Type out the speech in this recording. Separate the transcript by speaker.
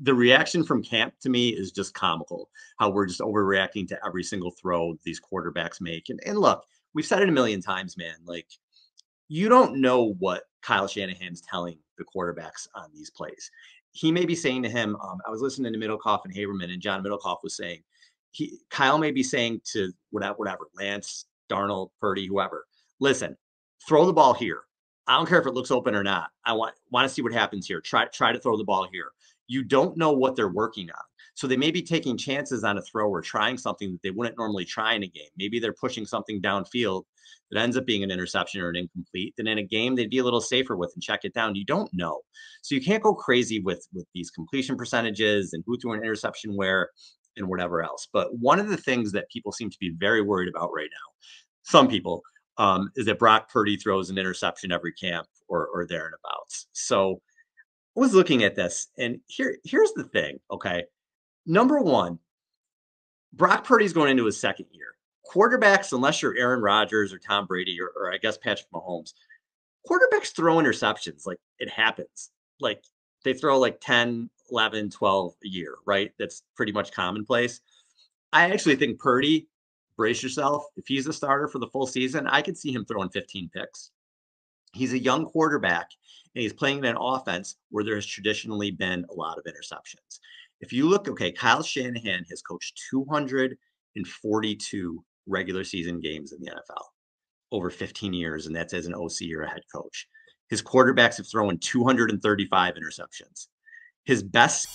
Speaker 1: the reaction from camp to me is just comical. How we're just overreacting to every single throw these quarterbacks make. And and look, we've said it a million times, man. Like you don't know what Kyle Shanahan's telling the quarterbacks on these plays. He may be saying to him, um, I was listening to Middlekauff and Haberman, and John Middlekauff was saying, he Kyle may be saying to whatever, whatever, Lance, Darnold, Purdy, whoever, listen, throw the ball here. I don't care if it looks open or not. I want want to see what happens here. Try try to throw the ball here. You don't know what they're working on. So they may be taking chances on a throw or trying something that they wouldn't normally try in a game. Maybe they're pushing something downfield that ends up being an interception or an incomplete. Then in a game they'd be a little safer with and check it down. You don't know. So you can't go crazy with with these completion percentages and who threw an interception where and whatever else. But one of the things that people seem to be very worried about right now, some people, um, is that Brock Purdy throws an interception every camp or, or there and abouts. So was looking at this, and here here's the thing. Okay, number one, Brock Purdy's going into his second year. Quarterbacks, unless you're Aaron Rodgers or Tom Brady or, or I guess Patrick Mahomes, quarterbacks throw interceptions. Like it happens. Like they throw like 10, 11, 12 a year, right? That's pretty much commonplace. I actually think Purdy, brace yourself. If he's a starter for the full season, I could see him throwing 15 picks. He's a young quarterback and he's playing in an offense where there has traditionally been a lot of interceptions. If you look, okay, Kyle Shanahan has coached 242 regular season games in the NFL over 15 years, and that's as an OC or a head coach. His quarterbacks have thrown 235 interceptions. His best